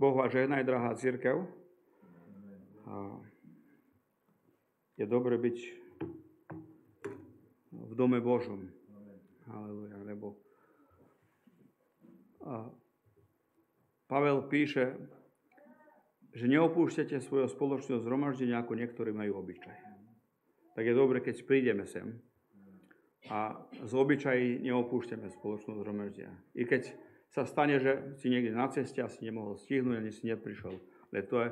Boh vás žehnaj, drahá církev. A je dobre byť v dome Božom. Aleluja, lebo a Pavel píše, že neopúšťate svojho spoločného zhromaždenia, ako niektorí majú obyčaj. Tak je dobre, keď prídeme sem a z obyčají neopúšťame spoločného zhromaždenia. I keď sa stane, že si niekde na ceste asi nemohol stihnúť, ani si neprišiel. Ale to, je,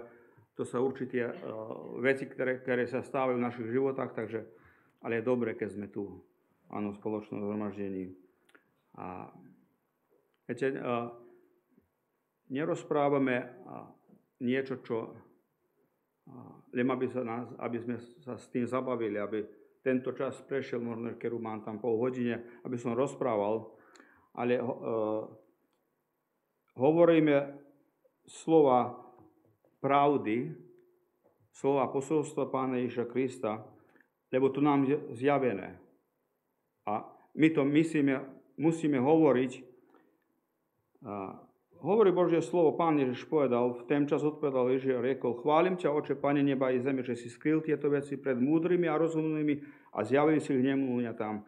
to sa určité uh, veci, ktoré, ktoré sa stávajú v našich životách, takže, ale je dobre, keď sme tu, áno, v spoločnom zhromaždení. A viete, uh, nerozprávame uh, niečo, čo len aby, sa nás, aby sme sa s tým zabavili, aby tento čas prešiel, možno keď mám tam pol hodine, aby som rozprával, ale uh, hovoríme slova pravdy, slova posolstva Pána Ježiša Krista, lebo to nám je zjavené. A my to myslíme, musíme hovoriť. A hovorí Božie slovo, Pán Ježiš povedal, v ten čas odpovedal Ježiš a riekol, chválim ťa, oče, Pane neba i zemi, že si skryl tieto veci pred múdrymi a rozumnými a zjavili si ich nemluvňa tam.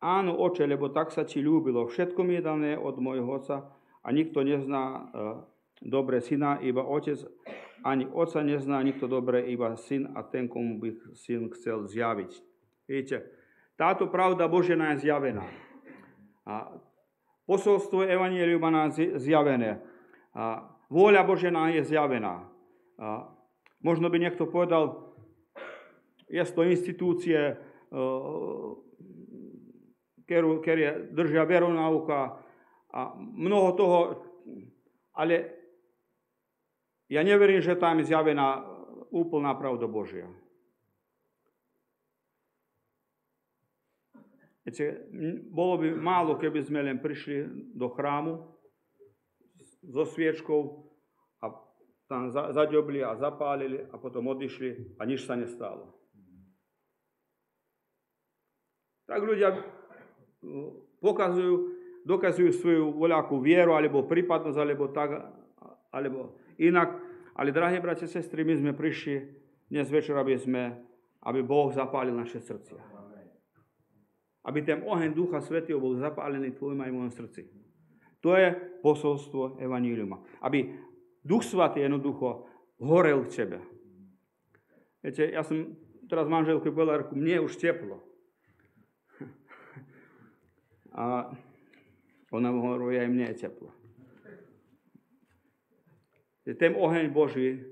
Áno, oče, lebo tak sa ti ľúbilo. Všetko mi je dané od môjho Otca a nikto nezná e, dobre syna, iba otec, ani otca nezná nikto dobre, iba syn a ten, komu by syn chcel zjaviť. Vidíte, táto pravda Božena je zjavená. A posolstvo Evangelium má zjavené. A vôľa Božená je zjavená. A možno by niekto povedal, je to inštitúcie, ktoré držia veronauka, a mnoho toho, ale ja neverím, že tam je zjavená úplná pravda Božia. Viete, bolo by málo, keby sme len prišli do chrámu so sviečkou a tam zadobli a zapálili a potom odišli a nič sa nestalo. Tak ľudia pokazujú, dokazujú svoju voľakú vieru, alebo prípadnosť, alebo tak, alebo inak. Ale, drahé bratia a sestry, my sme prišli dnes večer, aby, sme, aby Boh zapálil naše srdcia. Aby ten oheň Ducha Svetého bol zapálený tvojom aj môjom srdci. To je posolstvo Evaníliuma. Aby Duch Svatý jednoducho horel v tebe. Viete, ja som teraz manželke povedal, mne je už teplo. A ona hovorí, aj mne je teplo. Ten oheň Boží,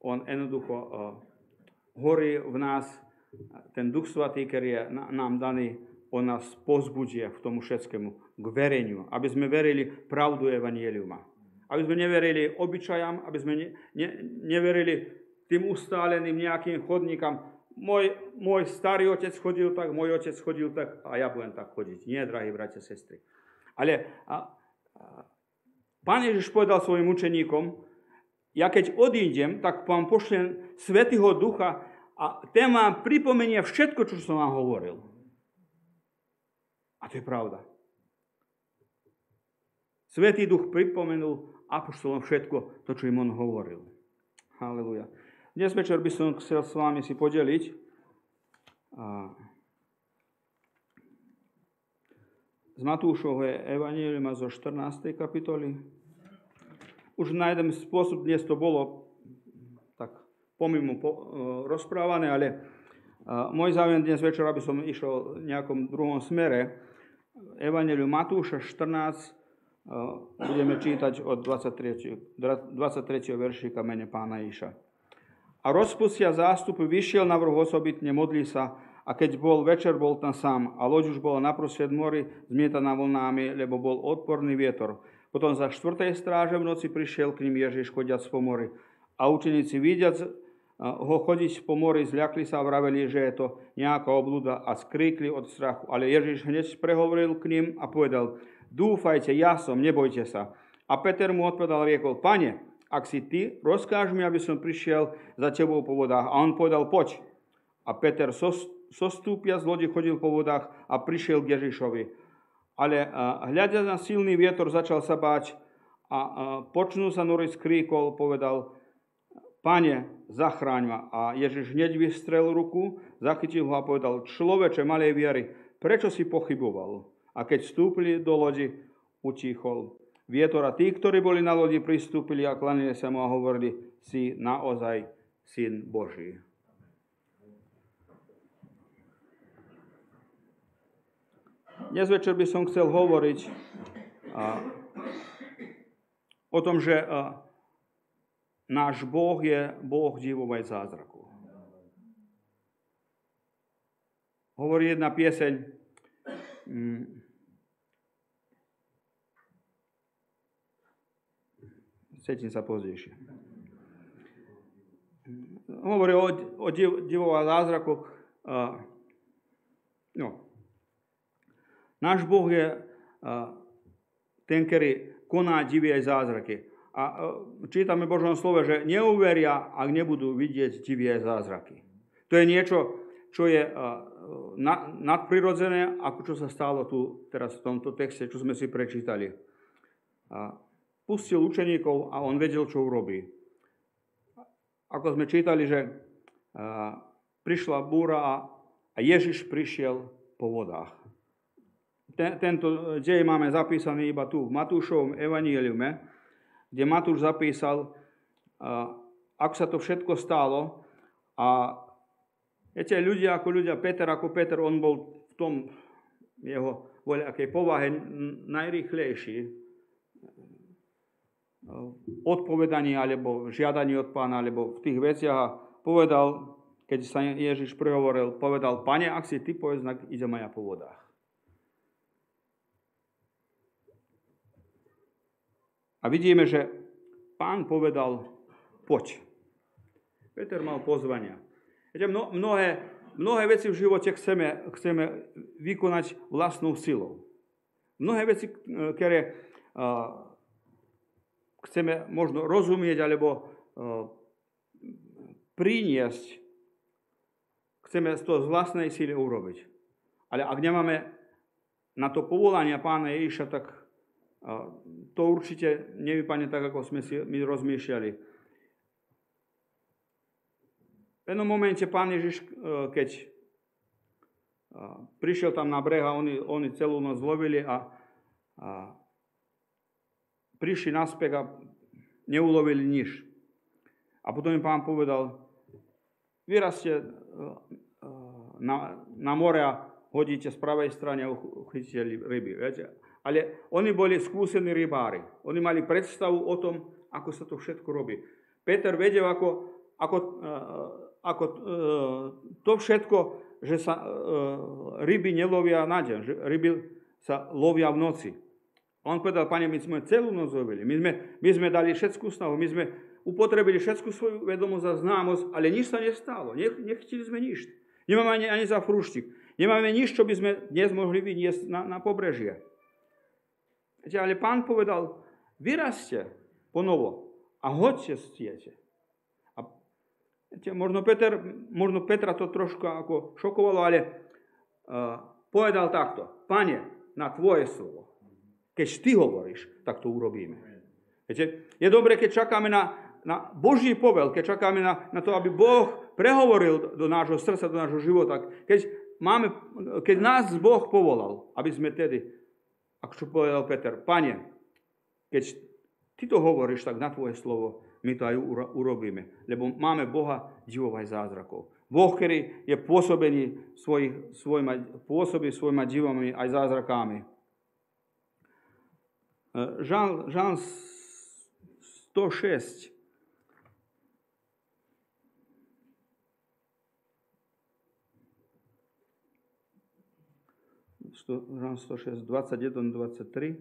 on jednoducho uh, horí v nás, ten Duch Svatý, ktorý je nám daný, on nás pozbudzuje v tomu všetkému, k vereniu, aby sme verili pravdu Evangeliuma. Aby sme neverili obyčajam, aby sme ne, ne, neverili tým ustáleným nejakým chodníkam. Môj, môj starý otec chodil tak, môj otec chodil tak a ja budem tak chodiť. Nie, drahí bratia sestry. Ale a, a, Pán Ježiš povedal svojim učeníkom, ja keď odídem, tak vám pošlem Svetého Ducha a ten vám pripomenie všetko, čo som vám hovoril. A to je pravda. Svetý Duch pripomenul apoštolom všetko to, čo im on hovoril. Halleluja. Dnes večer by som chcel s vami si podeliť a z Matúšovho Evangeliuma zo 14. kapitoly. Už na jeden spôsob dnes to bolo tak pomimo po, uh, rozprávané, ale uh, môj záujem dnes večer, aby som išiel v nejakom druhom smere. Evangelium Matúša 14, uh, budeme čítať od 23. 23. veršika mene pána Iša. A rozpustia zástupy, vyšiel na vrch osobitne, modlí sa, a keď bol večer, bol tam sám a loď už bola naprostred mori, zmietaná vlnami, lebo bol odporný vietor. Potom za štvrtej stráže v noci prišiel k ním Ježiš chodiac po mori. A učeníci vidiac ho chodiť po mori, zľakli sa a vraveli, že je to nejaká oblúda a skríkli od strachu. Ale Ježiš hneď prehovoril k ním a povedal, dúfajte, ja som, nebojte sa. A Peter mu odpovedal, riekol, pane, ak si ty, rozkáž mi, aby som prišiel za tebou po vodách. A on povedal, poď. A Peter sostúpia z lodi, chodil po vodách a prišiel k Ježišovi. Ale hľadia na silný vietor, začal sa báť a počnú sa noriť skríkol, povedal, Pane, zachráň ma. A Ježiš hneď vystrel ruku, zachytil ho a povedal, človeče malej viery, prečo si pochyboval? A keď vstúpili do lodi, utichol. Vietor a tí, ktorí boli na lodi, pristúpili a klanili sa mu a hovorili, si naozaj syn Boží. Dnes večer by som chcel hovoriť o tom, že náš Boh je Boh divov aj zázraku. Hovorí jedna pieseň, mm, cítim sa pozdejšie. Hovorí o, o div, divov a zázrakoch. Uh, no. Náš Boh je uh, ten, ktorý koná divy aj zázraky. A e, čítame v Božom slove, že neuveria, ak nebudú vidieť divie zázraky. To je niečo, čo je e, nadprirodzené, ako čo sa stalo tu teraz v tomto texte, čo sme si prečítali. Pustil učeníkov a on vedel, čo urobí. Ako sme čítali, že prišla búra a Ježiš prišiel po vodách. Tento dej máme zapísaný iba tu v Matúšovom evaníliume kde Matúš zapísal, ako sa to všetko stalo. A viete, ľudia ako ľudia, Peter ako Peter, on bol v tom jeho voľakej povahe najrýchlejší odpovedaní alebo žiadaní od pána, alebo v tých veciach povedal, keď sa Ježiš prehovoril, povedal, pane, ak si ty povedz, idem aj ja po vodách. A vidíme, že pán povedal, poď. Peter mal pozvania. Viete, mnohé, mnohé veci v živote chceme, chceme vykonať vlastnou silou. Mnohé veci, ktoré uh, chceme možno rozumieť alebo uh, priniesť, chceme to z vlastnej síly urobiť. Ale ak nemáme na to povolania pána Ježiša, tak to určite nevypadne tak, ako sme si my rozmýšľali. V jednom momente pán Ježiš, e, keď e, prišiel tam na breh a oni, oni celú noc zlovili a, a prišli naspäť a neulovili nič. A potom im pán povedal, vyrazte e, na, na more a hodíte z pravej strany a uchytíte ryby. Viete? Ale oni boli skúsení rybári. Oni mali predstavu o tom, ako sa to všetko robí. Peter vedel, ako, ako, eh, ako eh, to všetko, že sa eh, ryby nelovia na deň, že ryby sa lovia v noci. On povedal, pane, my sme celú noc lovili, my sme, my sme dali všetku snahu, my sme upotrebili všetku svoju vedomosť a známosť, ale nič sa nestalo, Nech, nechceli sme nič. Nemáme ani, ani za fruštik. Nemáme nič, čo by sme dnes mohli vyniesť na, na pobrežie. Ale pán povedal, vyrazte ponovo a hoďte stiete. A viete, možno, Peter, možno Petra to trošku ako šokovalo, ale uh, povedal takto, pane, na tvoje slovo. Keď ty hovoríš, tak to urobíme. Viete, je dobre, keď čakáme na, na Boží povel, keď čakáme na, na to, aby Boh prehovoril do nášho srdca, do nášho života. Keď, máme, keď nás Boh povolal, aby sme tedy ako čo povedal Peter, pane, keď ty to hovoríš, tak na tvoje slovo my to aj urobíme. Lebo máme Boha divov aj zázrakov. Boh, ktorý je pôsobený svojich, svojima, pôsobí svojima divami aj zázrakami. Žán, Žán 106 Žán 106, 21, 23.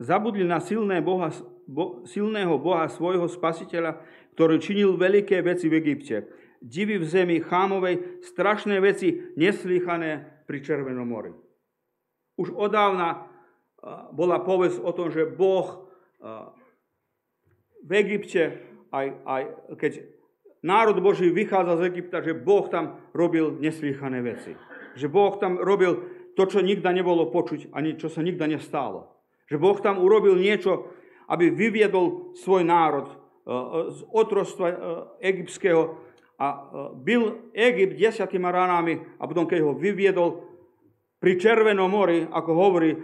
Zabudli na silné boha, bo, silného Boha svojho spasiteľa, ktorý činil veľké veci v Egypte divy v zemi chámovej, strašné veci neslýchané pri Červenom mori. Už odávna bola povesť o tom, že Boh v Egypte, aj, aj keď národ Boží vychádza z Egypta, že Boh tam robil neslýchané veci. Že Boh tam robil to, čo nikda nebolo počuť, ani čo sa nikda nestálo. Že Boh tam urobil niečo, aby vyviedol svoj národ z otrostva egyptského a e, byl Egypt desiatými ranami a potom, keď ho vyviedol pri Červenom mori, ako hovorí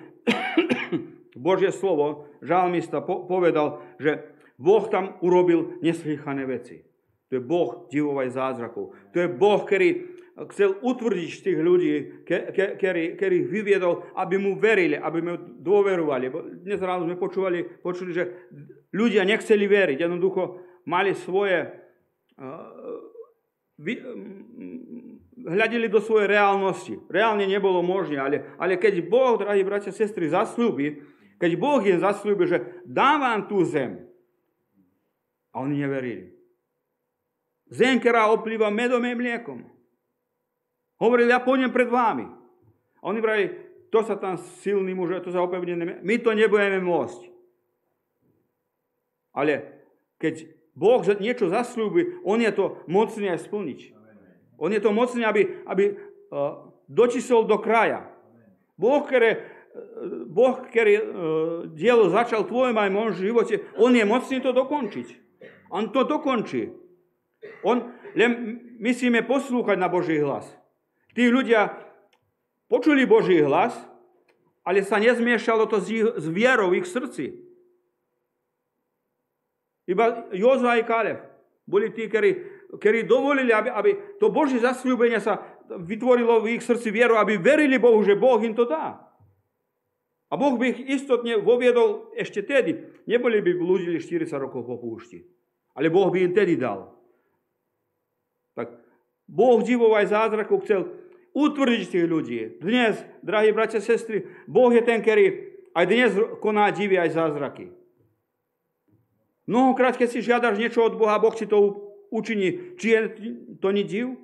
Božie slovo, žalmista povedal, že Boh tam urobil neslýchané veci. To je Boh divovaj zázrakov. To je Boh, ktorý chcel utvrdiť tých ľudí, ktorý, ktorý vyviedol, aby mu verili, aby mu dôverovali. Dnes ráno sme počúvali, počuli, že ľudia nechceli veriť. Jednoducho mali svoje hľadili do svojej reálnosti. Reálne nebolo možné, ale, ale keď Boh, drahí bratia a sestry, zaslúbi, keď Boh im zaslúbi, že dávam tú zem, a oni neverili. Zem, ktorá oplýva medom a mliekom. Hovorili, ja pôjdem pred vámi. A oni vrali, to sa tam silný muž, to sa opevnené, my to nebudeme môcť. Ale keď Boh niečo zaslúbi, On je to mocný aj splniť. On je to mocný, aby, aby uh, dočísol do kraja. Boh, ktoré, uh, boh, ktorý uh, dielo začal v tvojom aj môjom živote, On je mocný to dokončiť. On to dokončí. On, len musíme poslúchať na Boží hlas. Tí ľudia počuli Boží hlas, ale sa nezmiešalo to s vierou v ich srdci. Iba Jozua a Kalev boli tí, ktorí, ktorí dovolili, aby, aby to Božie zasľúbenie sa vytvorilo v ich srdci vieru, aby verili Bohu, že Boh im to dá. A Boh by ich istotne voviedol ešte tedy. Neboli by blúdili 40 rokov po púšti. Ale Boh by im tedy dal. Tak Boh divov aj zázrakov chcel utvrdiť tých ľudí. Dnes, drahí bratia a sestry, Boh je ten, ktorý aj dnes koná divy aj zázraky. Mnohokrát, keď si žiadaš niečo od Boha, Boh ti to učiní. Či je to ni div?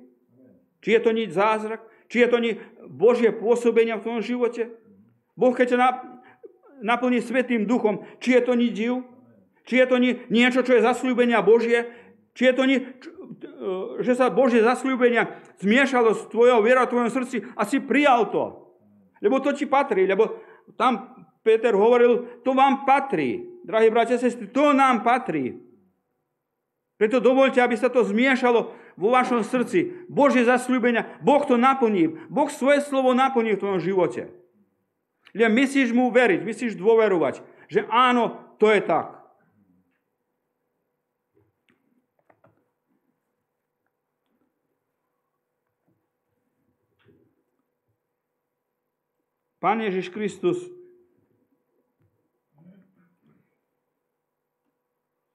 Či je to ni zázrak? Či je to ni Božie pôsobenia v tvojom živote? Boh, keď ťa naplní Svetým duchom, či je to ni div? Či je to ni niečo, čo je zasľúbenia Božie? Či je to ni, že sa Božie zasľúbenia zmiešalo s tvojou vierou v tvojom srdci a si prijal to? Lebo to ti patrí, lebo tam Peter hovoril, to vám patrí. Drahí bratia a sestry, to nám patrí. Preto dovolte, aby sa to zmiešalo vo vašom srdci. Božie zasľúbenia, Boh to naplní. Boh svoje slovo naplní v tvojom živote. Len myslíš mu veriť, myslíš dôverovať, že áno, to je tak. Pán Ježiš Kristus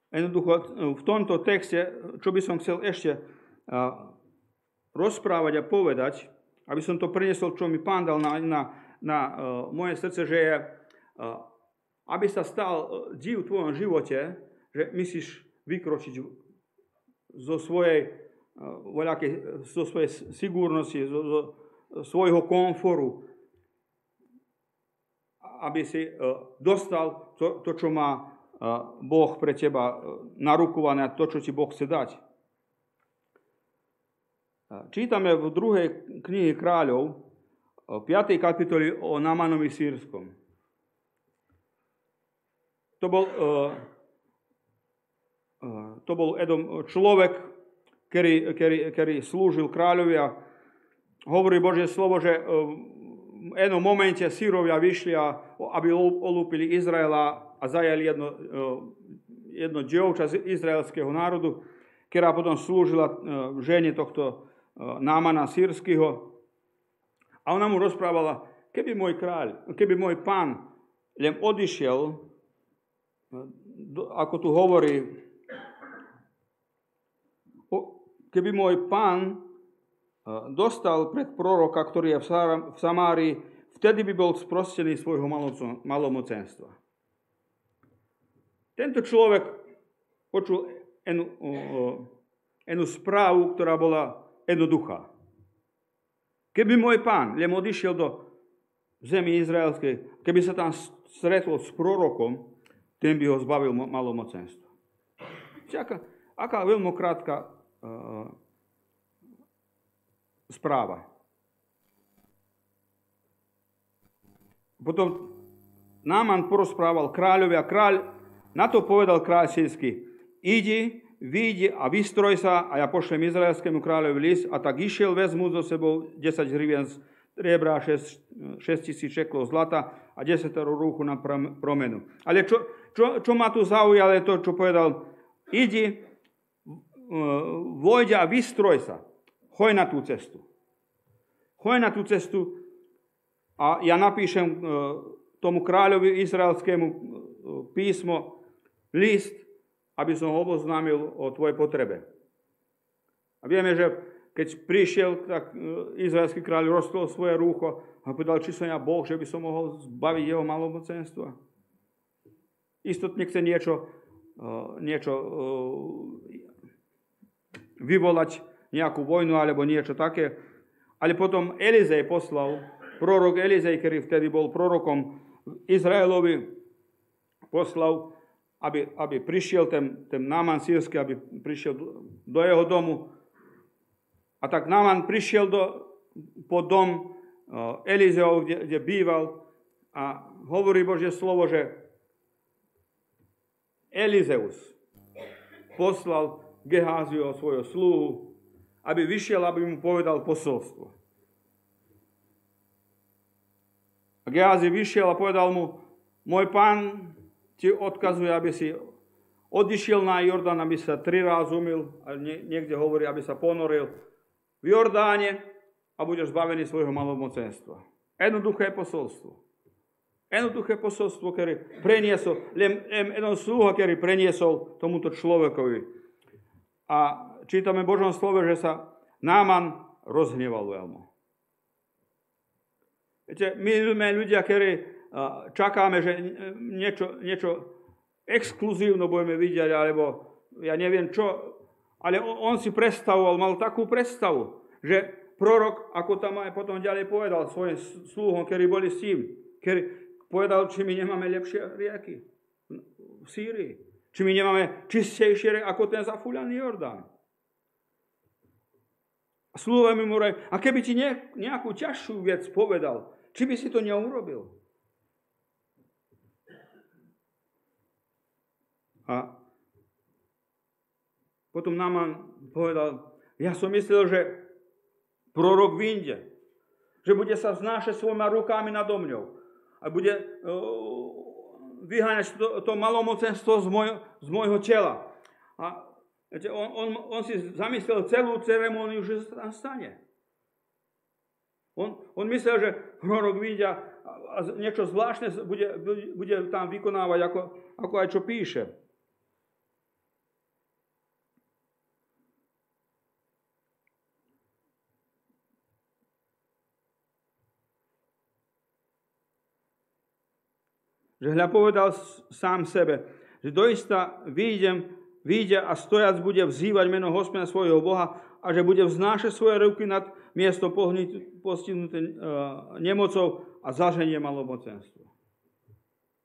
Jednoducho v tomto texte, čo by som chcel ešte rozprávať a povedať, aby som to priniesol, čo mi pán dal na, na, na moje srdce, že je, aby sa stal div v tvojom živote, že myslíš vykročiť zo svojej, voľakej, zo svojej sigurnosti, zo, zo svojho komforu, aby si dostal to, to čo má Boh pre teba narukované a to, čo ti Boh chce dať. Čítame v druhej knihe kráľov, v 5. kapitoli o Namanovi sírskom. To bol, to bol Edom, človek, ktorý, ktorý, ktorý slúžil kráľovi a hovorí Božie slovo, že v jednom momente sírovia vyšli, aby olúpili Izraela a zajali jedno, jedno dievča z izraelského národu, ktorá potom slúžila v žene tohto námana sírskeho. A ona mu rozprávala, keby môj kráľ, keby môj pán len odišiel, ako tu hovorí, keby môj pán dostal pred proroka, ktorý je v Samárii, vtedy by bol sprostený svojho malomocenstva. Tento človek počul jednu, jednu správu, ktorá bola jednoduchá. Keby môj pán len odišiel do zemi izraelskej, keby sa tam stretol s prorokom, ten by ho zbavil malomocenstva. Aká, aká veľmi krátka uh, správa. Potom Náman porozprával kráľovi a kráľ, na to povedal kráľ sírsky, idi, vyjdi a vystroj sa a ja pošlem izraelskému kráľovi list a tak išiel, vezmu so sebou 10 hrivien z rebra, 6, 6 tisíc šeklov zlata a 10 rúchu na promenu. Ale čo, čo, čo ma tu zaujalo to, čo povedal, idi, vojde a vystroj sa, choj na tú cestu. Choj na tú cestu a ja napíšem e, tomu kráľovi izraelskému e, písmo, list, aby som ho oboznámil o tvojej potrebe. A vieme, že keď prišiel, tak e, izraelský kráľ roztol svoje rúcho a povedal, či som ja Boh, že by som mohol zbaviť jeho malomocenstva. Istotne chce niečo, niečo vyvolať, nejakú vojnu alebo niečo také. Ale potom Elizej poslal, prorok Elizej, ktorý vtedy bol prorokom Izraelovi, poslal, aby, aby prišiel ten, ten Náman sírsky, aby prišiel do, jeho domu. A tak Náman prišiel do, po dom uh, Elizeov, kde, kde býval a hovorí Božie slovo, že Elizeus poslal Geháziho svojho sluhu aby vyšiel, aby mu povedal posolstvo. A Gehazi vyšiel a povedal mu, môj pán ti odkazuje, aby si odišiel na Jordán, aby sa tri ráz umil, a niekde hovorí, aby sa ponoril v Jordáne a budeš zbavený svojho malomocenstva. Jednoduché posolstvo. Jednoduché posolstvo, ktoré preniesol, len jeden sluha, ktorý preniesol tomuto človekovi. A čítame Božom slove, že sa Náman rozhneval veľmi. Viete, my sme ľudia, ktorí čakáme, že niečo, niečo exkluzívno budeme vidieť, alebo ja neviem čo, ale on, si predstavoval, mal takú predstavu, že prorok, ako tam aj potom ďalej povedal svojim sluhom, ktorí boli s tým, ktorý povedal, či my nemáme lepšie rieky v Sýrii, či my nemáme čistejšie ako ten zafúľaný Jordán. A slúva mi mu a keby ti nejakú ťažšiu vec povedal, či by si to neurobil? A potom Naman povedal, ja som myslel, že prorok vyjde, že bude sa znášať svojima rukami nado mňou a bude uh, vyháňať to, to malomocenstvo z, môj, z môjho tela. A on, on, on si zamyslel celú ceremóniu, že sa stane. On, on myslel, že prorok vyjde a niečo zvláštne bude, bude tam vykonávať, ako, ako aj čo píše. Že hľa povedal sám sebe, že doista vyjdem vyjde a stojac bude vzývať meno hospodina svojho Boha a že bude vznášať svoje ruky nad miesto postihnuté uh, nemocou a zaženie malomocenstvo.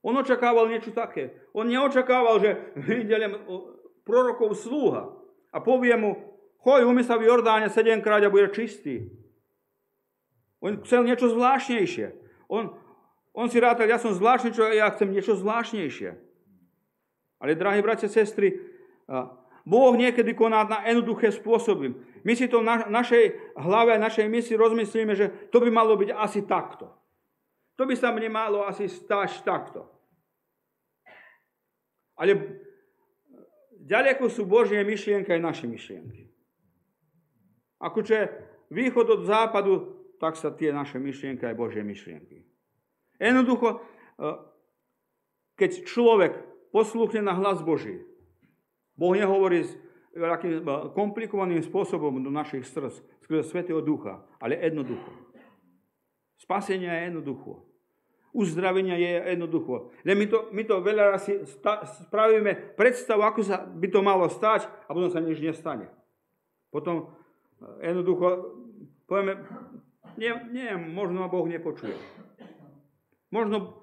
On očakával niečo také. On neočakával, že vyjde prorokov slúha a povie mu, choj, umy sa v Jordáne sedemkrát a bude čistý. On chcel niečo zvláštnejšie. On, on si rátal, ja som zvláštny, čo ja chcem niečo zvláštnejšie. Ale, drahí bratia, sestry, Boh niekedy koná na jednoduché spôsoby. My si to v našej hlave, našej mysli rozmyslíme, že to by malo byť asi takto. To by sa mne malo asi stať takto. Ale ďaleko sú Božie myšlienky aj naše myšlienky. Akože východ od západu, tak sa tie naše myšlienky aj Božie myšlienky. Jednoducho, eh, keď človek poslúchne na hlas Boží, Boh nehovorí s takým eh, komplikovaným spôsobom do našich srdc, skrze Svetého Ducha, ale jednoducho. Spasenie je jednoducho. Uzdravenie je jednoducho. Len my to, my to veľa raz spravíme predstavu, ako sa by to malo stať a potom sa nič nestane. Potom eh, jednoducho povieme, nie, nie, možno Boh nepočuje. Možno,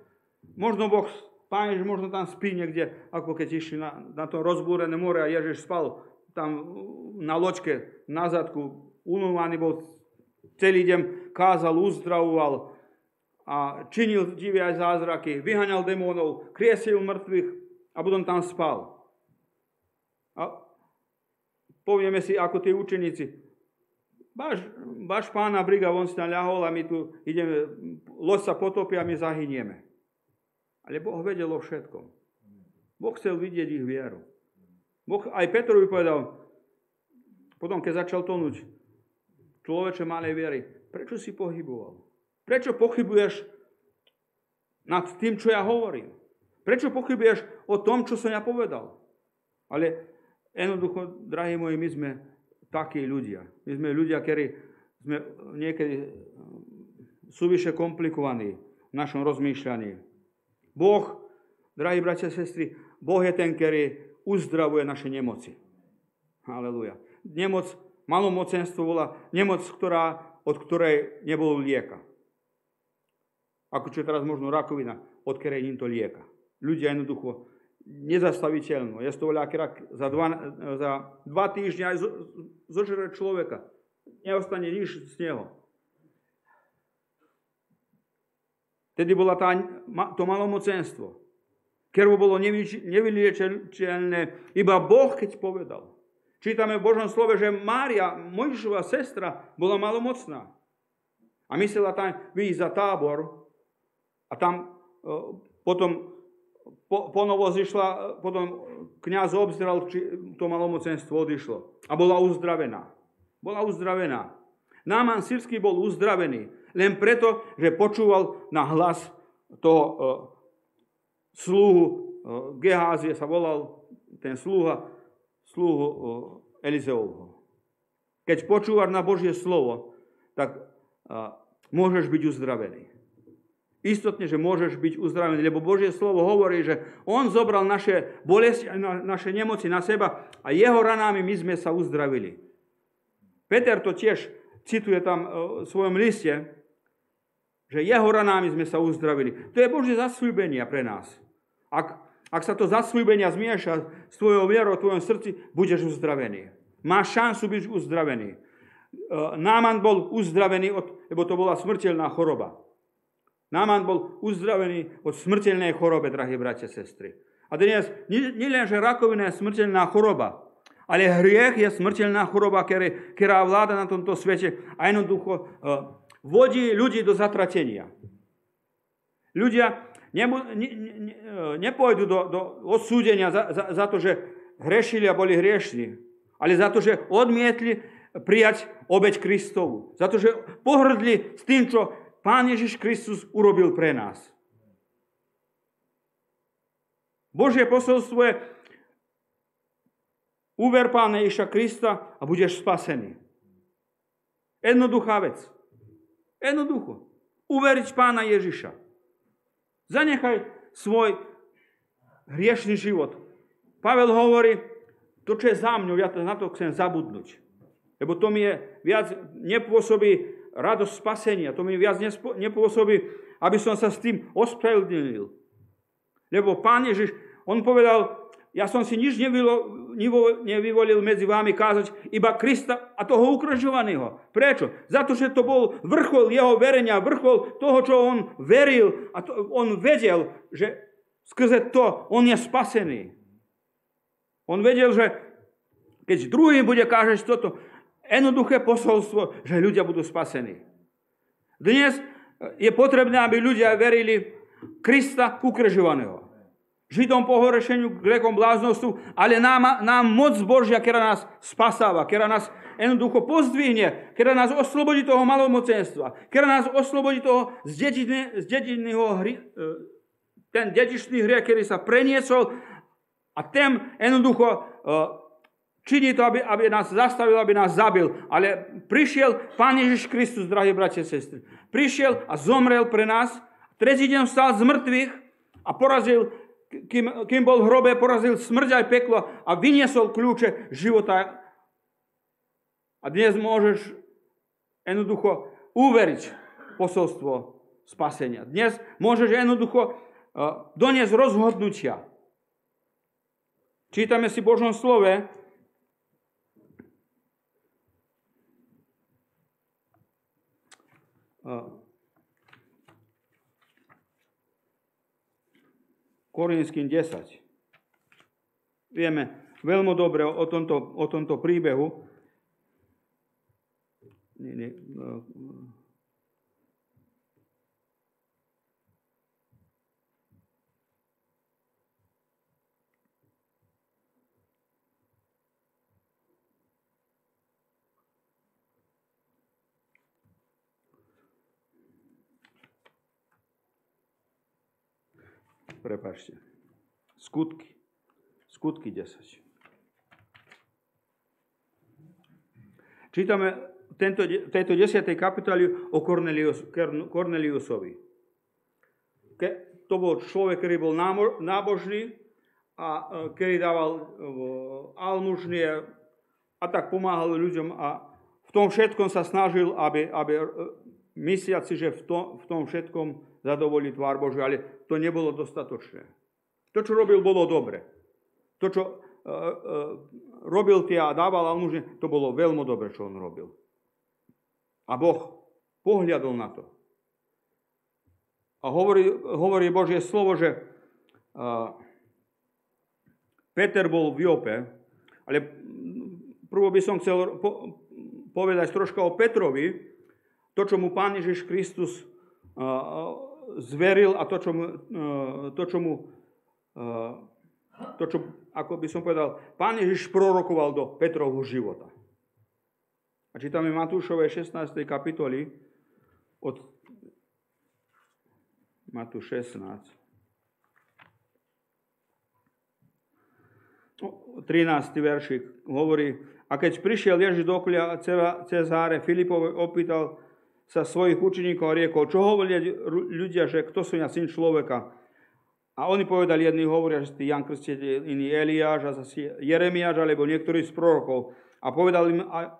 možno Boh, Pán Ježiš možno tam spí niekde, ako keď išli na, na to rozbúrené more a Ježiš spal tam na loďke, na zadku, unúvaný bol celý deň, kázal, uzdravoval a činil divé aj zázraky, vyhaňal démonov, kriesil mŕtvych a potom tam spal. A povieme si, ako tí učeníci, váš, váš pána briga, on si tam a my tu ideme, loď sa potopí a my zahynieme. Ale Boh vedel o všetkom. Boh chcel vidieť ich vieru. Boh aj Petrovi povedal, potom keď začal tonúť, človeče malej viery, prečo si pohyboval? Prečo pochybuješ nad tým, čo ja hovorím? Prečo pochybuješ o tom, čo som ja povedal? Ale jednoducho, drahí moji, my sme takí ľudia. My sme ľudia, ktorí sme niekedy sú vyše komplikovaní v našom rozmýšľaní. Boh, drahí bratia a sestry, Boh je ten, ktorý uzdravuje naše nemoci. Halelujá. Nemoc, malomocenstvo bola nemoc, ktorá, od ktorej nebolo lieka. Ako čo teraz možno rakovina, od ktorej nie to lieka. Ľudia jednoducho nezastaviteľno. Je to voľaký rak za dva, za dva týždňa aj zožere človeka. Neostane nič z neho. Tedy bola tá, to malomocenstvo. Kervo bolo nevyliečiteľné. Iba Boh, keď povedal. Čítame v Božom slove, že Mária, Mojžišová sestra, bola malomocná. A myslela tam vyjsť za tábor a tam potom po, ponovo zišla, potom kniaz obzrel, či to malomocenstvo odišlo. A bola uzdravená. Bola uzdravená. Náman sírsky bol uzdravený len preto, že počúval na hlas toho uh, sluhu, uh, Geházie sa volal ten sluha, sluhu uh, Elizeovho. Keď počúvaš na Božie slovo, tak uh, môžeš byť uzdravený istotne, že môžeš byť uzdravený, lebo Božie slovo hovorí, že On zobral naše bolesti a naše nemoci na seba a Jeho ranami my sme sa uzdravili. Peter to tiež cituje tam e, v svojom liste, že Jeho ranami sme sa uzdravili. To je Božie zasľúbenia pre nás. Ak, ak sa to zasľúbenia zmieša s tvojou vierou tvojom srdci, budeš uzdravený. Máš šancu byť uzdravený. E, Náman bol uzdravený, od, lebo to bola smrteľná choroba. Náman bol uzdravený od smrteľnej chorobe, drahí bratia a sestry. A dnes nie len, že rakovina je smrteľná choroba, ale hriech je smrteľná choroba, ktorá, vláda na tomto svete a jednoducho uh, vodí ľudí do zatratenia. Ľudia ne, ne, nepôjdu do, do odsúdenia za, za, za to, že hrešili a boli hriešni, ale za to, že odmietli prijať obeď Kristovu. Za to, že pohrdli s tým, čo Pán Ježiš Kristus urobil pre nás. Božie posolstvo je uver Pána Ježiša Krista a budeš spasený. Jednoduchá vec. Jednoducho. Uveriť Pána Ježiša. Zanechaj svoj hriešný život. Pavel hovorí, to, čo je za mňou, ja to na to chcem zabudnúť. Lebo to mi je viac nepôsobí radosť spasenia. To mi viac nepôsobí, aby som sa s tým ospravedlnil. Lebo Pán Ježiš, on povedal, ja som si nič nevyvolil medzi vámi kázať, iba Krista a toho ukrožovaného. Prečo? Za to, že to bol vrchol jeho verenia, vrchol toho, čo on veril a to, on vedel, že skrze to on je spasený. On vedel, že keď druhý bude kážať toto, jednoduché posolstvo, že ľudia budú spasení. Dnes je potrebné, aby ľudia verili Krista ukrežovaného. Židom pohorešeniu, Grekom bláznostu, ale nám, nám moc Božia, ktorá nás spasáva, ktorá nás jednoducho pozdvihne, ktorá nás oslobodí toho malomocenstva, ktorá nás oslobodí toho z, dediny, z dedinného hry, e, ten dedičný hriech, ktorý sa preniesol a ten jednoducho e, činí to, aby, aby nás zastavil, aby nás zabil. Ale prišiel Pán Ježiš Kristus, drahí bratia a sestry. Prišiel a zomrel pre nás. Tretí deň vstal z mŕtvych a porazil, kým, kým bol v hrobe, porazil smrť aj peklo a vyniesol kľúče života. A dnes môžeš jednoducho uveriť posolstvo spasenia. Dnes môžeš jednoducho doniesť rozhodnutia. Čítame si v Božom slove, Korinským 10. Vieme veľmi dobre o tomto, o tomto príbehu. Nie, nie, prepačte. Skutky. Skutky 10. Čítame tento, tejto 10. kapitoli o Cornelius, Corneliusovi. Ke, to bol človek, ktorý bol nábožný a e, ktorý dával e, almužnie a tak pomáhal ľuďom a v tom všetkom sa snažil, aby, aby e, mysliať si, že v tom, v tom všetkom zadovolí tvár Božiu, ale to nebolo dostatočné. To, čo robil, bolo dobre. To, čo uh, uh, robil tie a dával almužne, to bolo veľmi dobre, čo on robil. A Boh pohľadol na to. A hovorí, hovorí Božie slovo, že uh, Peter bol v Jope, ale prvo by som chcel po, povedať troška o Petrovi, to, čo mu Pán Ježiš Kristus uh, zveril a to, čo mu, e, to, čo mu e, to, čo, ako by som povedal, pán Ježiš prorokoval do Petrovho života. A čítame Matúšovej 16. kapitoli od Matúš 16. 13. veršik hovorí, a keď prišiel Ježiš do okolia Cezáre, Filipovi opýtal sa svojich učeníkov a riekol, čo hovoria ľudia, že kto som ja syn človeka. A oni povedali, jedni hovoria, že si Jan Krstiteľ, iný Eliáš a zase Jeremiáš, alebo niektorý z prorokov. A povedali im, a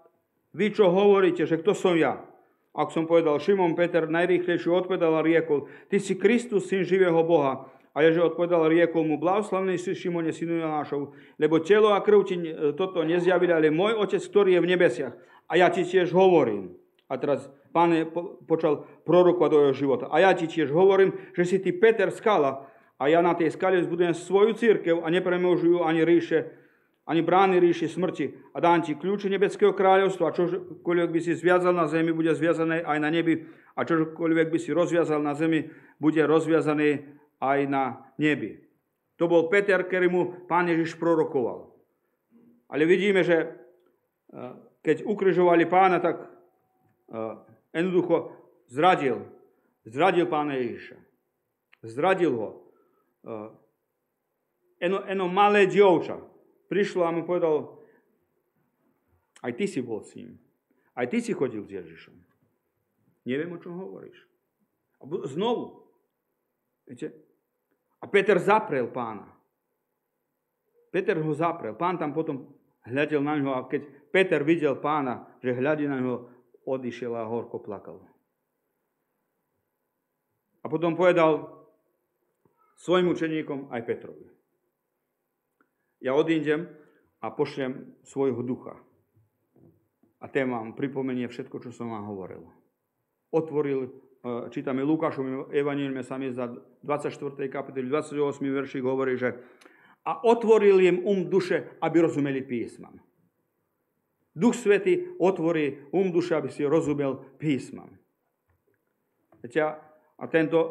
vy čo hovoríte, že kto som ja? Ak som povedal, Šimon Peter najrýchlejšie odpovedal a riekol, ty si Kristus, syn živého Boha. A Ježe odpovedal riekol mu, blahoslavný si Šimone, synu Jonášov, lebo telo a krv ti toto nezjavili, ale môj otec, ktorý je v nebesiach. A ja ti tiež hovorím. A teraz pán počal prorokovať do jeho života. A ja ti tiež hovorím, že si ty Peter skala a ja na tej skale zbudujem svoju církev a nepremôžujú ani ríše, ani brány ríše smrti. A dám ti kľúče nebeského kráľovstva a čokoľvek by si zviazal na zemi, bude zviazané aj na nebi. A čokoľvek by si rozviazal na zemi, bude rozviazané aj na nebi. To bol Peter, ktorý mu pán Ježiš prorokoval. Ale vidíme, že eh, keď ukrižovali pána, tak jednoducho zradil. Zradil pána Ježiša. Zradil ho. Eno, eno malé dievča prišlo a mu povedal, aj ty si bol s ním. Aj ty si chodil s Ježišom. Neviem, o čom hovoríš. A znovu. Viete? A Peter zaprel pána. Peter ho zaprel. Pán tam potom hľadel na ňo a keď Peter videl pána, že hľadí na ňo, odišiel a horko plakal. A potom povedal svojim učeníkom aj Petrovi. Ja odídem a pošlem svojho ducha. A ten vám pripomenie všetko, čo som vám hovoril. Otvoril, e, čítame Lukášom evanílium sami za 24. kapitoly, 28. veršik hovorí, že a otvoril im um duše, aby rozumeli písmam. Duch Svety otvorí um duša, aby si rozumel písmam. A tento uh,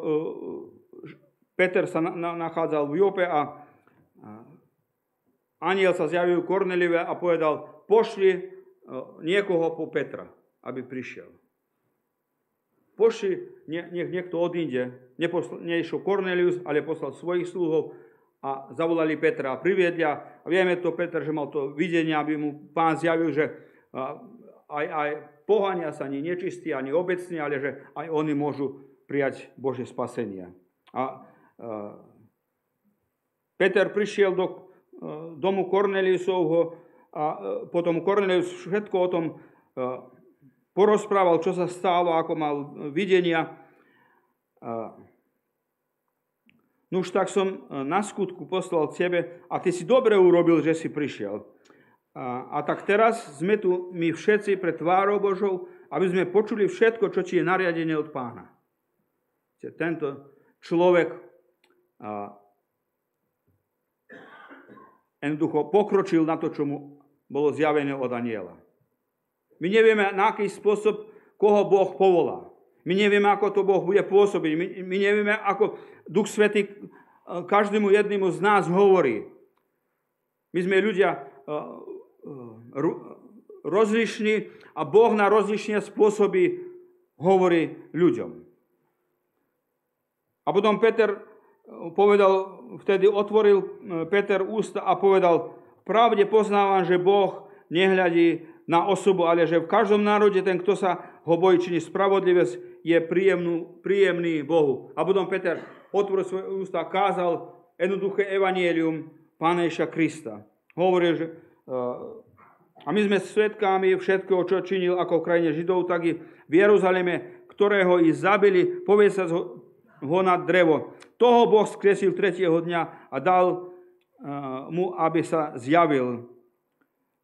Peter sa na, na, nachádzal v Jope a, a aniel sa zjavil Kornelive a povedal, pošli uh, niekoho po Petra, aby prišiel. Pošli, nie, nech niekto odíde. Nešiel Kornelius, ale poslal svojich sluhov, a zavolali Petra a priviedli a vieme to, Peter, že mal to videnie, aby mu pán zjavil, že aj, aj pohania sa ani nečistí, ani obecní, ale že aj oni môžu prijať Bože spasenie. A, Peter prišiel do domu Korneliusovho a potom Kornelius všetko o tom porozprával, čo sa stalo, ako mal videnia. No už tak som na skutku poslal tebe a ty si dobre urobil, že si prišiel. A, a tak teraz sme tu my všetci pred tvárou Božou, aby sme počuli všetko, čo ti je nariadenie od pána. Tento človek a, jednoducho pokročil na to, čo mu bolo zjavené od aniela. My nevieme, na aký spôsob, koho Boh povolá. My nevieme, ako to Boh bude pôsobiť. My, my nevieme, ako Duch Svetý každému jednému z nás hovorí. My sme ľudia rozlišní a Boh na rozlišné spôsoby hovorí ľuďom. A potom Peter povedal, vtedy otvoril Peter ústa a povedal, pravde poznávam, že Boh nehľadí na osobu, ale že v každom národe ten, kto sa ho bojí čini spravodlivosť, je príjemnú, príjemný Bohu. A potom Peter otvoril svoje ústa a kázal jednoduché evanielium Pána Ježa Krista. Hovoril, že a my sme svetkami všetkého, čo činil ako v krajine Židov, tak i v Jeruzaleme, ktorého i zabili, sa ho na drevo. Toho Boh skresil tretieho dňa a dal mu, aby sa zjavil.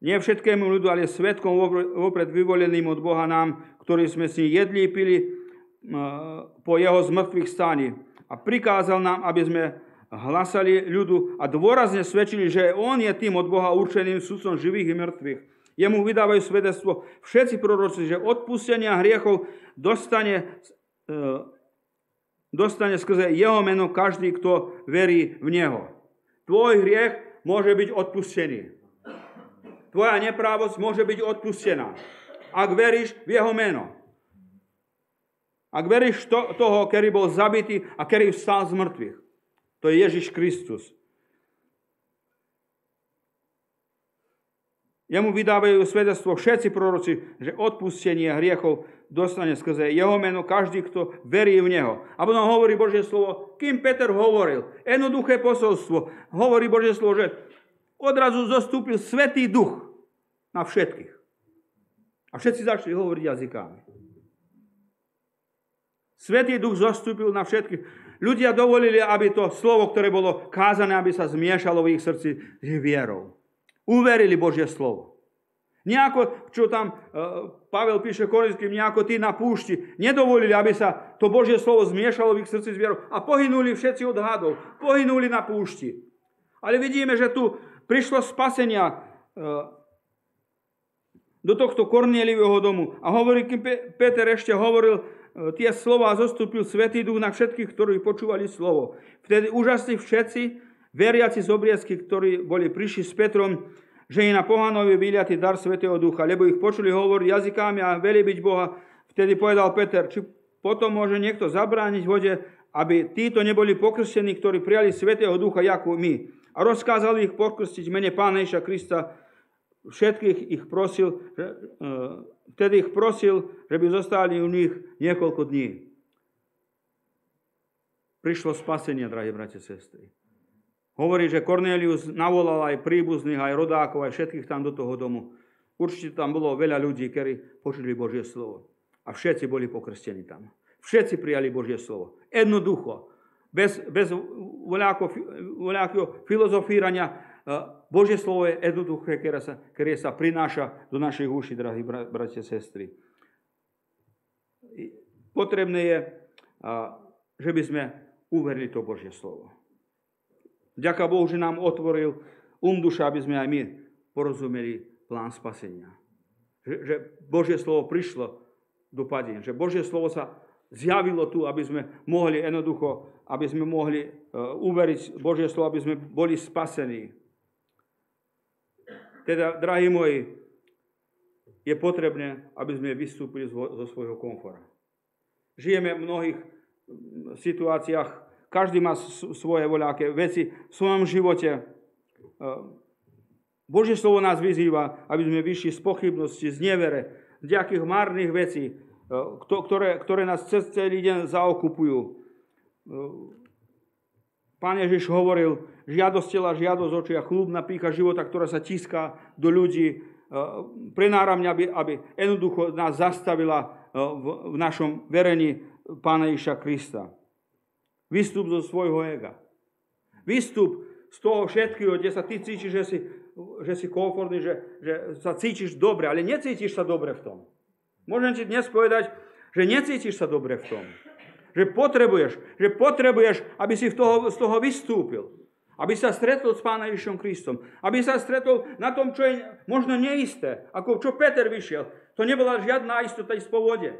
Nie všetkému ľudu, ale svetkom vopred vyvoleným od Boha nám, ktorí sme si jedli, pili po jeho zmrtvých stáni. A prikázal nám, aby sme hlasali ľudu a dôrazne svedčili, že on je tým od Boha určeným sudcom živých i mŕtvych. Jemu vydávajú svedectvo všetci proroci, že odpustenia hriechov dostane, e, dostane skrze jeho meno každý, kto verí v neho. Tvoj hriech môže byť odpustený. Tvoja neprávosť môže byť odpustená, ak veríš v jeho meno. Ak veríš to, toho, ktorý bol zabitý a ktorý vstal z mŕtvych. To je Ježiš Kristus. Jemu vydávajú svedectvo všetci proroci, že odpustenie hriechov dostane skrze jeho meno každý, kto verí v neho. A potom hovorí Božie slovo, kým Peter hovoril, jednoduché posolstvo, hovorí Božie slovo, že odrazu zostúpil Svetý Duch na všetkých. A všetci začali hovoriť jazykami. Svetý Duch zostúpil na všetkých. Ľudia dovolili, aby to slovo, ktoré bolo kázané, aby sa zmiešalo v ich srdci s vierou. Uverili Božie slovo. Nejako, čo tam uh, Pavel píše Korinským, nejako tí na púšti, nedovolili, aby sa to Božie slovo zmiešalo v ich srdci s vierou a pohynuli všetci od hadov. Pohynuli na púšti. Ale vidíme, že tu prišlo spasenia uh, do tohto Kornielivého domu. A hovorí, kým Peter ešte hovoril, E, tie slova zostúpil Svetý Duch na všetkých, ktorí počúvali slovo. Vtedy úžasli všetci, veriaci z obriezky, ktorí boli prišli s Petrom, že je na pohanovi vyliatý dar Svetého Ducha, lebo ich počuli hovoriť jazykami a byť Boha. Vtedy povedal Peter, či potom môže niekto zabrániť vode, aby títo neboli pokrstení, ktorí prijali Svetého Ducha ako my. A rozkázali ich pokrstiť mene Pána Iša Krista. Všetkých ich prosil, že, Vtedy ich prosil, že by zostali u nich niekoľko dní. Prišlo spasenie, drahí bratia sestry. Hovorí, že Cornelius navolal aj príbuzných, aj rodákov, aj všetkých tam do toho domu. Určite tam bolo veľa ľudí, ktorí počuli Božie slovo. A všetci boli pokrstení tam. Všetci prijali Božie slovo. Jednoducho. Bez, bez voľakého filozofírania Božie slovo je jednoduché, ktoré sa, ktoré sa prináša do našich uší, drahí bratia a sestry. Potrebné je, že by sme uverili to Božie slovo. Ďaká Bohu, že nám otvoril um duša, aby sme aj my porozumeli plán spasenia. Že, že Božie slovo prišlo do padenia. Že Božie slovo sa zjavilo tu, aby sme mohli jednoducho, aby sme mohli uh, uveriť Božie slovo, aby sme boli spasení. Teda, drahí moji, je potrebné, aby sme vystúpili zo svojho komfora. Žijeme v mnohých mm, situáciách, každý má svoje voľaké veci v svojom živote. E, Božie slovo nás vyzýva, aby sme vyšli z pochybnosti, z nevere, z nejakých márnych vecí, e, ktoré, ktoré nás cez celý deň zaokupujú. Pán Ježiš hovoril, žiadosť tela, žiadosť očí a chlúbna pícha života, ktorá sa tiská do ľudí, e, prenára mňa, aby, aby jednoducho nás zastavila e, v, v našom verení Pána Ježiša Krista. Vystup zo svojho ega. Vystup z toho všetkého, kde sa ty cítiš, že si, že si komfortný, že, že sa cítiš dobre, ale necítiš sa dobre v tom. Môžem ti dnes povedať, že necítiš sa dobre v tom. Že potrebuješ, že potrebuješ, aby si toho, z toho vystúpil. Aby sa stretol s Pánom Ježišom Kristom. Aby sa stretol na tom, čo je možno neisté. Ako čo Peter vyšiel. To nebola žiadna istota ísť po vode.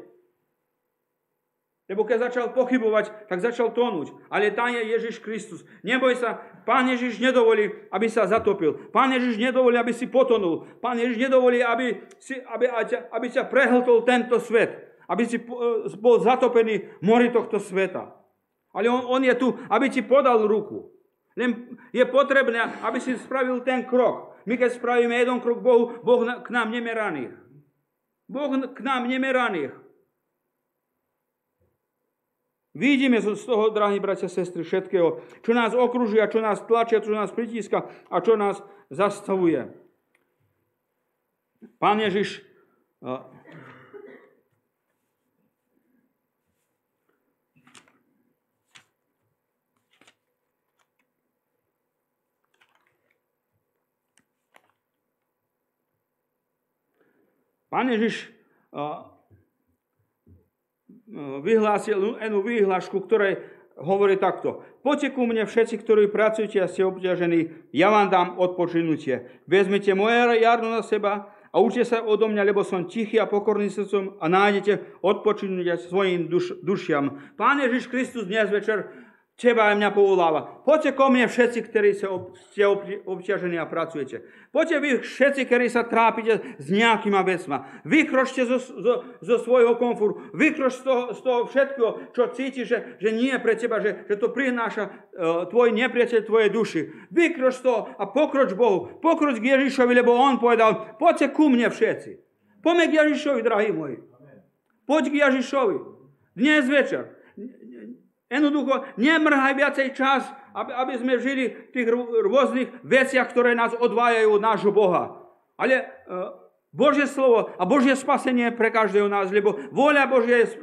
Lebo keď začal pochybovať, tak začal tonúť. Ale tam je Ježiš Kristus. Neboj sa, Pán Ježiš nedovolí, aby sa zatopil. Pán Ježiš nedovolí, aby si potonul. Pán Ježiš nedovolí, aby, si, aby, aby ťa prehltol tento svet. Aby si bol zatopený v mori tohto sveta. Ale on, on je tu, aby ti podal ruku. Len je potrebné, aby si spravil ten krok. My keď spravíme jeden krok Bohu, Boh k nám nemeraných. Boh k nám nemeraných. Vidíme z toho, drahí bratia sestry, všetkého, čo nás okružuje, čo nás tlačia, čo nás pritíska a čo nás zastavuje. Pán Ježiš Pán Ježiš vyhlásil jednu výhlášku, ktorej hovorí takto. Poďte ku mne všetci, ktorí pracujete a ste obťažení, ja vám dám odpočinutie. Vezmite moje jarno na seba a učte sa odo mňa, lebo som tichý a pokorný srdcom a nájdete odpočinutie svojim duš, dušiam. Pán Ježiš Kristus dnes večer teba aj mňa povoláva. Poďte ko mne všetci, ktorí ste obťažení a pracujete. Poďte vy všetci, ktorí sa trápite s nejakýma vecma. Vykročte zo, zo, zo svojho komfortu. Vykroč z toho, z toho všetkého, čo cítiš, že, že nie je pre teba, že, že to prináša uh, tvoj nepriateľ tvojej duši. Vykroč z toho a pokroč Bohu. Pokroč k Ježišovi, lebo on povedal, poďte ku mne všetci. Poďme k Ježišovi, drahí moji. Poď k Ježišovi. Dnes večer. Jednoducho, nemrhaj viacej čas, aby, aby sme žili v tých rôznych veciach, ktoré nás odvájajú od nášho Boha. Ale uh, Božie slovo a Božie spasenie pre každého nás, lebo voľa Božia je uh,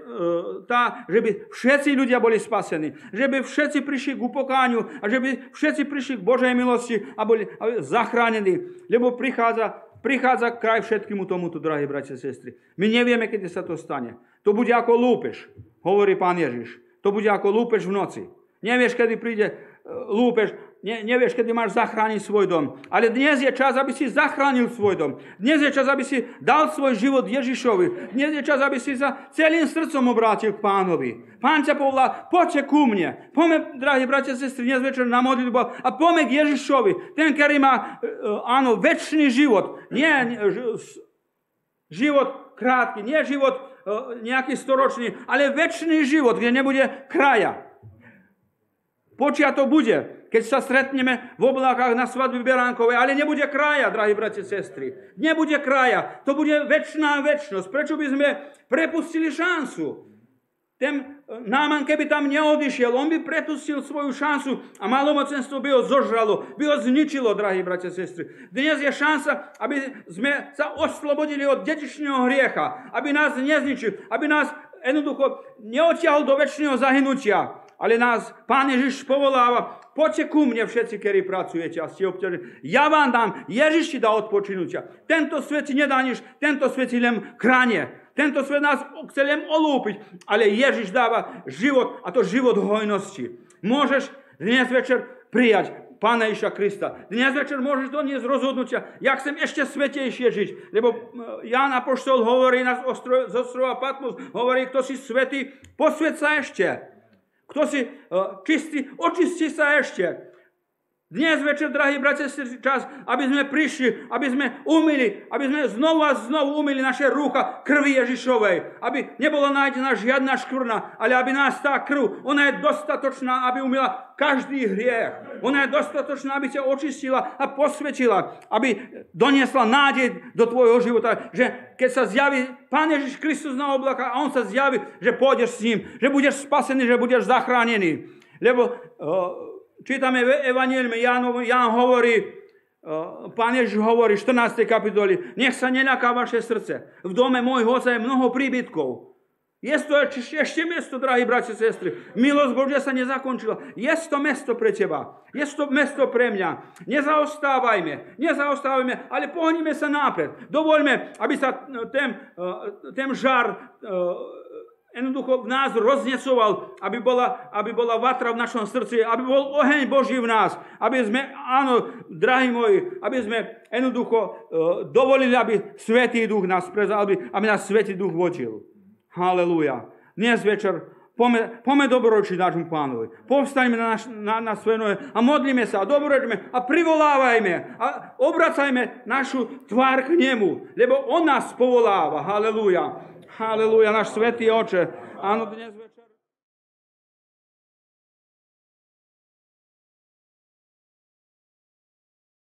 tá, že by všetci ľudia boli spasení, že by všetci prišli k upokáňu a že by všetci prišli k Božej milosti a boli zachránení, lebo prichádza, prichádza kraj všetkému tomuto, drahí bratia a sestry. My nevieme, kedy sa to stane. To bude ako lúpež, hovorí pán Ježiš. To bude ako lúpež v noci. Nevieš, kedy príde e, lúpež, ne, nevieš, kedy máš zachrániť svoj dom. Ale dnes je čas, aby si zachránil svoj dom. Dnes je čas, aby si dal svoj život Ježišovi. Dnes je čas, aby si sa celým srdcom obrátil k pánovi. Pán ťa povedal, poďte ku mne. Poďme, drahí bratia a sestry, dnes večer na modlitbu a poďme k Ježišovi. Ten, ktorý má, e, áno, väčší život. Nie život krátky, nie život nejaký storočný, ale väčší život, kde nebude kraja. Počia to bude, keď sa stretneme v oblákach na svadbe Beránkovej, ale nebude kraja, drahí bratia a sestry. Nebude kraja, to bude väčšiná väčšnosť. Prečo by sme prepustili šancu? Ten Náman, keby tam neodišiel, on by prepustil svoju šancu a malomocenstvo by ho zožralo, by ho zničilo, drahí bratia a sestry. Dnes je šanca, aby sme sa oslobodili od dedičného hriecha, aby nás nezničil, aby nás jednoducho neotiahol do väčšného zahynutia. Ale nás Pán Ježiš povoláva, poďte ku mne všetci, ktorí pracujete a ste obťažení. Ja vám dám, Ježiš ti dá odpočinutia. Tento svet si nedá nič, tento svet si len kranie. Tento svet nás chce len olúpiť, ale Ježiš dáva život a to život hojnosti. Môžeš dnes večer prijať Pána Iša Krista. Dnes večer môžeš doniesť rozhodnutia, ja chcem ešte svetejšie žiť. Lebo e, Ján Apoštol hovorí nás ostro, z ostrova Patmos, hovorí, kto si svetý, posvet sa ešte. Kto si uh, čistý, očisti sa ešte. Dnes večer, drahí bratia, čas, aby sme prišli, aby sme umili, aby sme znovu a znovu umili naše rúcha krvi Ježišovej. Aby nebola nájdená žiadna škvrna, ale aby nás tá krv, ona je dostatočná, aby umila každý hriech. Ona je dostatočná, aby ťa očistila a posvetila, aby doniesla nádej do tvojho života, že keď sa zjaví Pán Ježiš Kristus na oblaka a On sa zjaví, že pôjdeš s ním, že budeš spasený, že budeš zachránený. Lebo uh, čítame v Evangeliume, Ján, Ján hovorí, e, Pán Ježiš hovorí v 14. kapitoli, nech sa nenaká vaše srdce. V dome môjho oca je mnoho príbytkov. Je to ešte mesto, drahí bratia a sestry. Milosť Božia sa nezakončila. Je to mesto pre teba. Je to mesto pre mňa. Nezaostávajme, nezaostávajme, ale pohníme sa nápred. Dovoľme, aby sa ten, ten žar jednoducho v nás roznecoval, aby bola, aby bola vatra v našom srdci, aby bol oheň Boží v nás, aby sme, áno, drahí moji, aby sme jednoducho uh, dovolili, aby Svetý Duch nás prezal, aby, aby nás Svetý Duch vodil. Halelúja. Dnes večer Pome, pome dobročiť nášmu pánovi. Povstaňme na, naš, na, na svoje nohe a modlíme sa a dobročíme a privolávajme a obracajme našu tvár k nemu, lebo on nás povoláva. Halelúja. Haleluja, naš sveti oče. Ano,